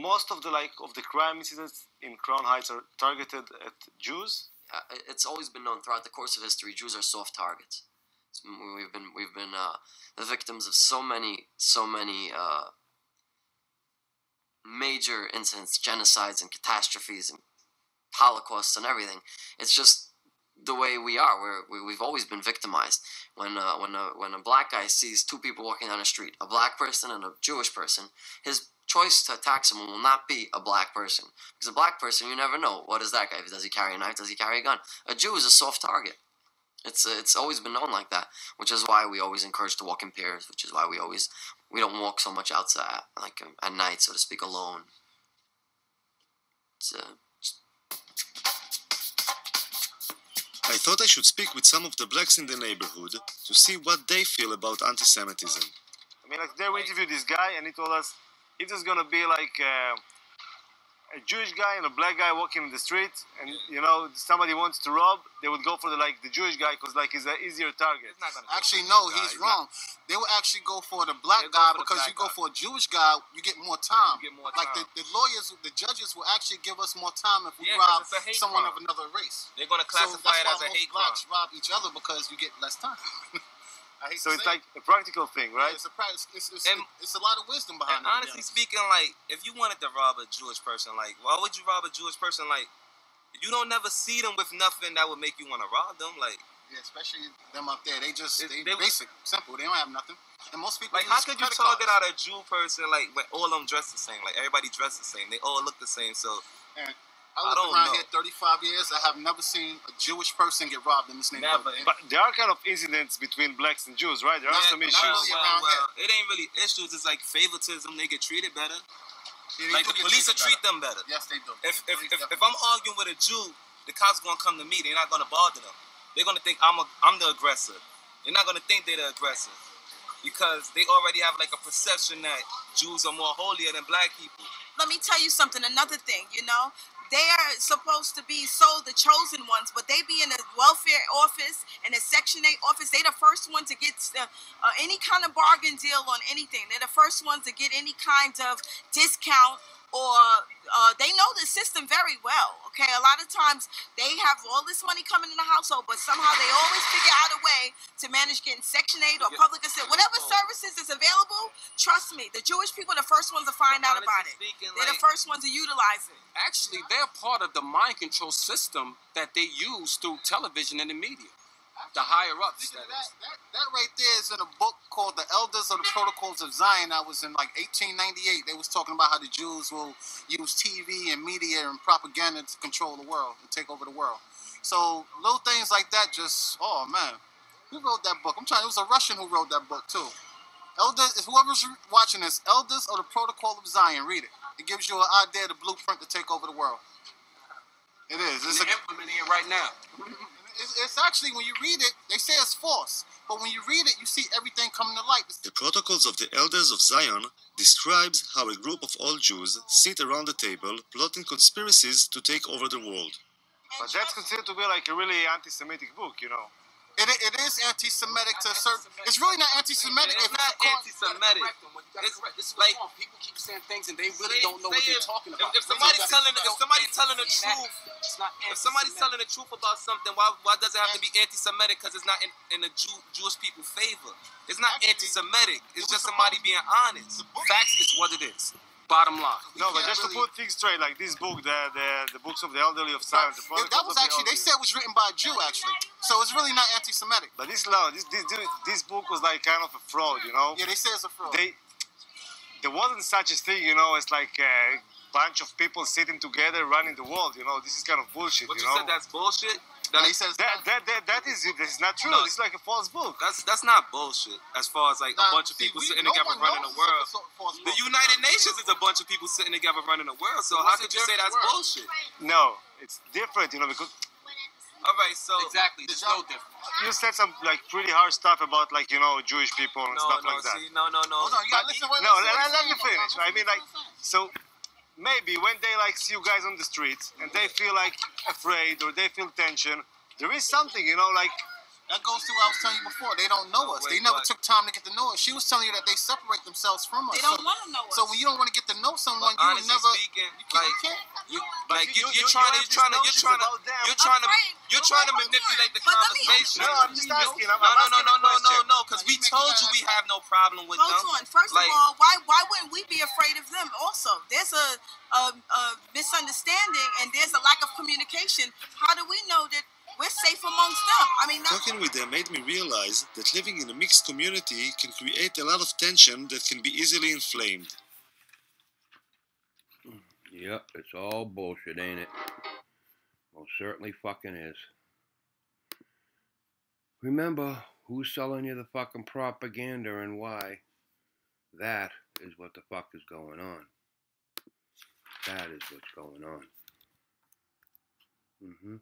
most of the like of the crime incidents in Crown Heights are targeted at Jews. Uh, it's always been known throughout the course of history. Jews are soft targets. It's- We've been we've been uh, the victims of so many so many uh, major incidents, genocides and catastrophes and holocausts and everything. It's just the way we are. We're, we, we've always been victimized. When uh, when a, when a black guy sees two people walking down the street, a black person and a Jewish person, his choice to attack someone will not be a black person. Because a black person you never know. What is that guy? Does he carry a knife? Does he carry a gun? A Jew is a soft target. It's uh, it's always been known like that which is why we always encourage to walk in pairs which is why we always we don't walk so much outside like um, at night so to speak alone. It's, uh, I thought I should speak with some of the blacks in the neighborhood to see what they feel about anti Semitism. I mean, like there we interviewed this guy, and he told us if there's gonna be like uh, a Jewish guy and a black guy walking in the street, and you know somebody wants to rob, they would go for the like the Jewish guy because like he's an easier target. Actually, no, he's wrong. They will actually go for the black They'll guy the because black you go guy. for a Jewish guy, you get more time. Get more Like time. the, the lawyers, the judges will actually give us more time if we Yeah, 'cause rob it's a hate someone crime. of another race. They're gonna classify that's it as a hate crime. blacks rob each other because you get less time. So it's like a practical thing, right? Yeah, it's a. It's, it's, And- it's a lot of wisdom behind it. honestly speaking, like if you wanted to rob a Jewish person, like why would you rob a Jewish person? Like you don't never see them with nothing that would make you want to rob them. Like yeah, especially them up there, they just It- they, they- basic, simple. They don't have nothing. And most people like how could you target cards. out a Jew person like when all of them dress the same? Like everybody dress the same. They all look the same. So I I lived don't around know. here 35 years. I have never seen a Jewish person get robbed in this neighborhood. Never. But there are kind of incidents between blacks and Jews, right? There are some issues. really around it ain't really issues. It's like favoritism. They get treated better. Yeah, Like the police will treated treat them better. better. Yes, they do. If The if, if, if I'm arguing with a Jew, the cops gonna come to me. They're not gonna bother them. They're gonna think I'm a I'm the aggressor. They're not gonna think they're the aggressor because they already have like a perception that Jews are more holier than black people. let me tell you something another thing you know they are supposed to be so the chosen ones but they be in a welfare office in a section 8 office. They the first one to get uh, uh, any kind of bargain deal on anything. They're the first ones to get any kind of discount or uh, they know the system very well okay a lot of times they have all this money coming in the household but somehow they always figure out a way to manage getting section 8 or public assistance whatever services is available trust me the jewish people are the first ones to find out about it speaking, they're like, the first ones to utilize it. Actually, they're part of the mind control system that they use through television and the media. The higher ups. That that, that, that right there is in a book called The Elders of the Protocols of Zion. That was in like 1898. They was talking about how the Jews will use TV and media and propaganda to control the world and take over the world. So little things like that just, oh man. Who wrote that book? I'm trying, it was a Russian who wrote that book too. Elders, whoever's watching this, Elders of the Protocol of Zion, read it. It gives you an idea the blueprint to take over the world. It is. And It's, a, implementing it right now. it's, it's actually, when you read it, they say it's false. But when you read it, you see everything coming to light. The Protocols of the Elders of Zion describes how a group of all Jews sit around the table plotting conspiracies to take over the world. But that's considered to be like a really anti-Semitic book, you know. It, it is anti-Semitic to a certain. It's really not anti-Semitic. It's if not it's called- anti-Semitic. It's, It's like like- people keep saying things and they really Say- don't know what they're if- talking about. if somebody's It's telling- if somebody's telling the truth, it's not If somebody's telling the truth about something, why why does it have to be anti-Semitic? Because it's not in, in the Jew, Jewish people favor. It's not anti-Semitic. It's just somebody being honest. Facts is what it is. Bottom line. No, but can't just to put things straight, like this book, the the, the books of the elderly of Zion, the It- that was of the actually they said it was written by a Jew actually, so it's really not anti-Semitic. But this no, this, this this book was like kind of a fraud, you know. Yeah, they say it's a fraud. They there wasn't such a thing, you know. It's like a bunch of people sitting together running the world, you know. This is kind of bullshit, But you you know. said that's bullshit. That, he says that, that, that, that is this is not true. No. It's like a false book. that's that's not bullshit. As far as like Nah, a bunch of see, people we- sitting no together running the world. it's a false The. United Nations is a bunch of people sitting together running the world. So how could you say that's difference? bullshit? No, it's different, you know, because All right, so Exactly. There's no difference. you said some like pretty harsh stuff about like you know Jewish people and no, stuff no, like that. see, no, no, no. Hold on, you gotta But- listen. What, no, let, let me finish. I mean, like, so maybe when they like see you guys on the street and they feel like afraid or they feel tension, there is something, you know, like That goes to what I was telling you before. They don't know No us. way, they never but- took time to get to know us. She was telling you that they separate themselves from us. They don't so, want to know us. so when you don't want to get to know someone, you Honestly never. speaking, You can't. like you can't. you, But like you- you, you- you're trying to, you're trying to, you're trying to, notions about them. you're trying to, you're trying to manipulate the But let me- conversation. No, I'm just asking. I'm, No, no, no, no, no, no, no, because we told you we have no problem with Hold them. on. First Like- of all, why why wouldn't we be afraid of them? Also, there's a, a a misunderstanding and there's a lack of communication. How do we know that we're safe amongst them? I mean, not, Talking with them made me realize that living in a mixed community can create a lot of tension that can be easily inflamed. Yep, it's all bullshit, ain't it? Most certainly fucking is. Remember who's selling you the fucking propaganda and why. That is what the fuck is going on. That is what's going on. Mm-hmm.